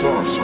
sauce.